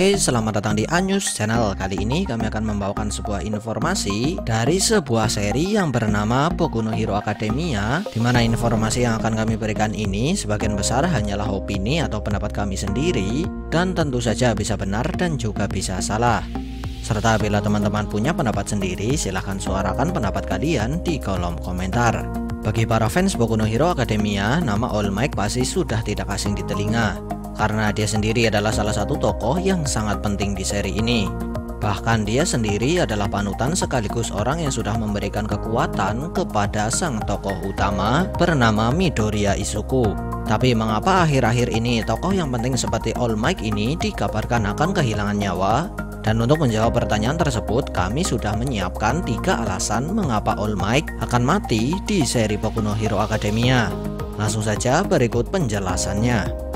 Oke, selamat datang di Anyus Channel. Kali ini kami akan membawakan sebuah informasi dari sebuah seri yang bernama Boku Hero Academia, di mana informasi yang akan kami berikan ini sebagian besar hanyalah opini atau pendapat kami sendiri dan tentu saja bisa benar dan juga bisa salah. Serta bila teman-teman punya pendapat sendiri, silahkan suarakan pendapat kalian di kolom komentar. Bagi para fans Boku Hero Academia, nama All Might pasti sudah tidak asing di telinga karena dia sendiri adalah salah satu tokoh yang sangat penting di seri ini. Bahkan dia sendiri adalah panutan sekaligus orang yang sudah memberikan kekuatan kepada sang tokoh utama bernama Midoriya Isuku. Tapi mengapa akhir-akhir ini tokoh yang penting seperti All Might ini dikabarkan akan kehilangan nyawa? Dan untuk menjawab pertanyaan tersebut, kami sudah menyiapkan tiga alasan mengapa All Might akan mati di seri Boku Hero Academia. Langsung saja berikut penjelasannya.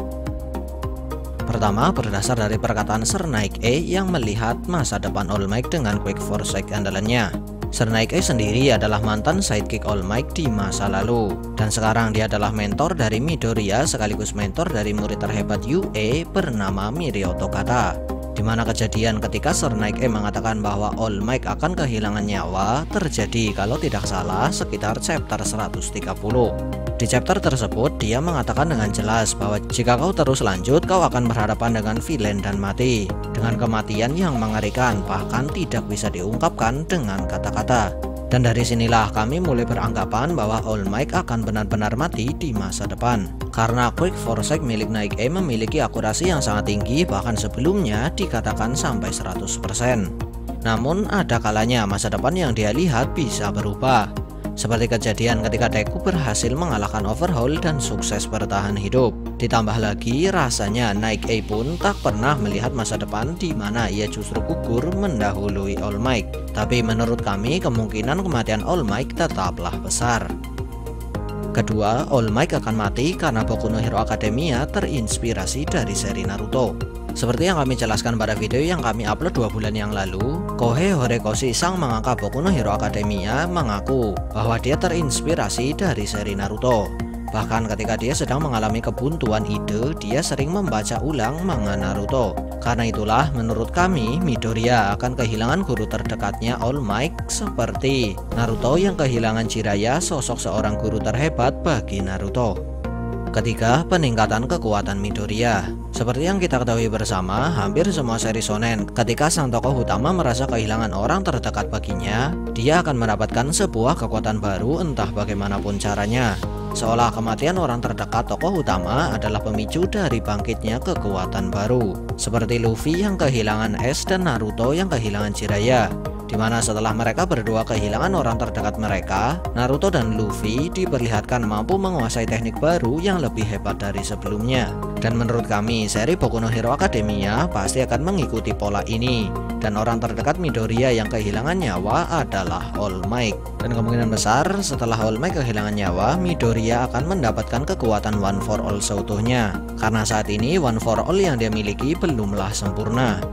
Pertama, berdasar dari perkataan Sir Nike E yang melihat masa depan All Might dengan Quick Foresight andalannya. Sir Nike E sendiri adalah mantan sidekick All Might di masa lalu dan sekarang dia adalah mentor dari Midoriya sekaligus mentor dari murid terhebat UE bernama Mirio Tokata di mana kejadian ketika Sir Nike E mengatakan bahwa All Might akan kehilangan nyawa terjadi kalau tidak salah sekitar chapter 130. Di chapter tersebut, dia mengatakan dengan jelas bahwa jika kau terus lanjut, kau akan berhadapan dengan villain dan mati. Dengan kematian yang mengerikan, bahkan tidak bisa diungkapkan dengan kata-kata. Dan dari sinilah kami mulai beranggapan bahwa All Might akan benar-benar mati di masa depan. Karena Quick Foresight milik Nike A memiliki akurasi yang sangat tinggi bahkan sebelumnya dikatakan sampai 100%. Namun ada kalanya masa depan yang dia lihat bisa berubah seperti kejadian ketika Deku berhasil mengalahkan Overhaul dan sukses bertahan hidup. Ditambah lagi rasanya Nike A pun tak pernah melihat masa depan di mana ia justru gugur mendahului All Might. Tapi menurut kami kemungkinan kematian All Might tetaplah besar. Kedua, All Might akan mati karena Boku no Hero Academia terinspirasi dari seri Naruto. Seperti yang kami jelaskan pada video yang kami upload dua bulan yang lalu, Kohei Horekoshi sang mangaka Boku no Hero Academia mengaku bahwa dia terinspirasi dari seri Naruto. Bahkan ketika dia sedang mengalami kebuntuan ide, dia sering membaca ulang manga Naruto. Karena itulah menurut kami Midoriya akan kehilangan guru terdekatnya All Might seperti Naruto yang kehilangan Jiraiya sosok seorang guru terhebat bagi Naruto. Ketiga, peningkatan kekuatan Midoriya. Seperti yang kita ketahui bersama, hampir semua seri shonen, ketika sang tokoh utama merasa kehilangan orang terdekat baginya, dia akan mendapatkan sebuah kekuatan baru entah bagaimanapun caranya. Seolah kematian orang terdekat tokoh utama adalah pemicu dari bangkitnya kekuatan baru. Seperti Luffy yang kehilangan es dan Naruto yang kehilangan Jiraiya di mana setelah mereka berdua kehilangan orang terdekat mereka, Naruto dan Luffy diperlihatkan mampu menguasai teknik baru yang lebih hebat dari sebelumnya. Dan menurut kami, seri Boku no Hero Academia pasti akan mengikuti pola ini. Dan orang terdekat Midoriya yang kehilangan nyawa adalah All Might. Dan kemungkinan besar setelah All Might kehilangan nyawa, Midoriya akan mendapatkan kekuatan One for All seutuhnya. Karena saat ini One for All yang dia miliki belumlah sempurna.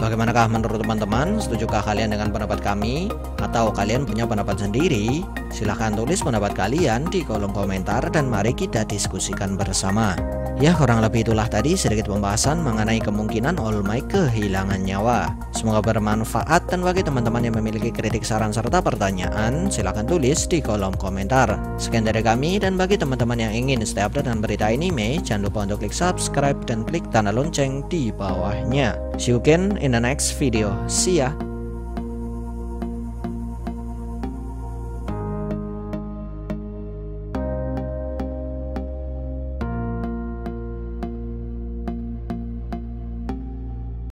Bagaimanakah menurut teman-teman? Setujukah kalian dengan pendapat kami? Atau kalian punya pendapat sendiri? Silahkan tulis pendapat kalian di kolom komentar dan mari kita diskusikan bersama. Ya kurang lebih itulah tadi sedikit pembahasan mengenai kemungkinan All Might kehilangan nyawa. Semoga bermanfaat dan bagi teman-teman yang memiliki kritik saran serta pertanyaan silahkan tulis di kolom komentar. Sekian dari kami dan bagi teman-teman yang ingin stay update dengan berita anime jangan lupa untuk klik subscribe dan klik tanda lonceng di bawahnya. See you again in the next video. See ya!